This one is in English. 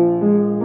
you